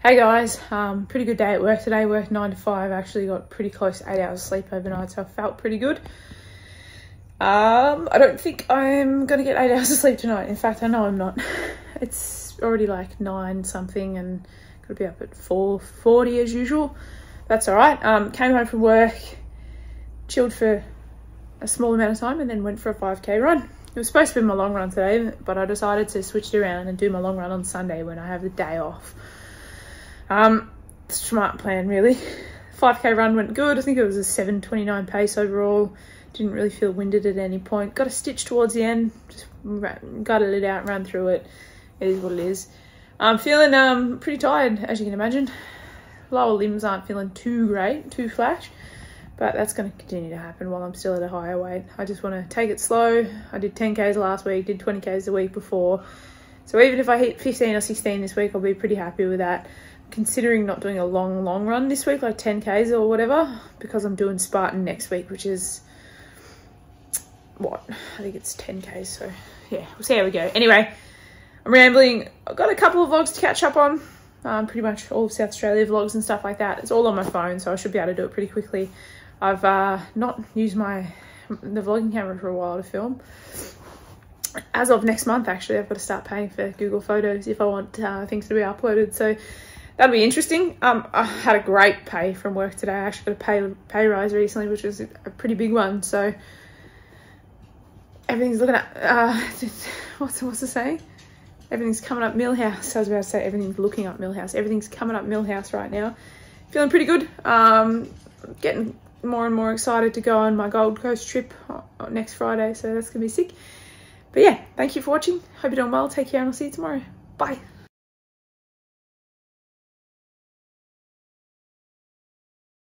Hey guys, um, pretty good day at work today. Worked 9 to 5. Actually got pretty close 8 hours sleep overnight, so I felt pretty good. Um, I don't think I'm going to get 8 hours of sleep tonight. In fact, I know I'm not. It's already like 9 something and got to be up at 4.40 as usual. That's alright. Um, came home from work, chilled for a small amount of time and then went for a 5k run. It was supposed to be my long run today, but I decided to switch it around and do my long run on Sunday when I have the day off. Um, smart plan really. 5k run went good. I think it was a 7.29 pace overall. Didn't really feel winded at any point. Got a stitch towards the end. Just gutted it out, ran through it. It is what it is. I'm feeling um pretty tired, as you can imagine. Lower limbs aren't feeling too great, too flash. But that's going to continue to happen while I'm still at a higher weight. I just want to take it slow. I did 10Ks last week, did 20Ks the week before. So even if I hit 15 or 16 this week, I'll be pretty happy with that considering not doing a long, long run this week, like 10Ks or whatever, because I'm doing Spartan next week, which is, what, I think it's 10Ks, so yeah, we'll see how we go. Anyway, I'm rambling. I've got a couple of vlogs to catch up on, um, pretty much all of South Australia vlogs and stuff like that. It's all on my phone, so I should be able to do it pretty quickly. I've uh, not used my the vlogging camera for a while to film. As of next month, actually, I've got to start paying for Google Photos if I want uh, things to be uploaded. So that'll be interesting. Um, I had a great pay from work today. I actually got a pay pay rise recently, which was a pretty big one. So everything's looking at uh, what's what's the saying? Everything's coming up Milhouse. I was about to say everything's looking up Milhouse. Everything's coming up Milhouse right now. Feeling pretty good. Um, getting more and more excited to go on my Gold Coast trip next Friday. So that's gonna be sick. But yeah, thank you for watching. Hope you're doing well. Take care and I'll see you tomorrow. Bye.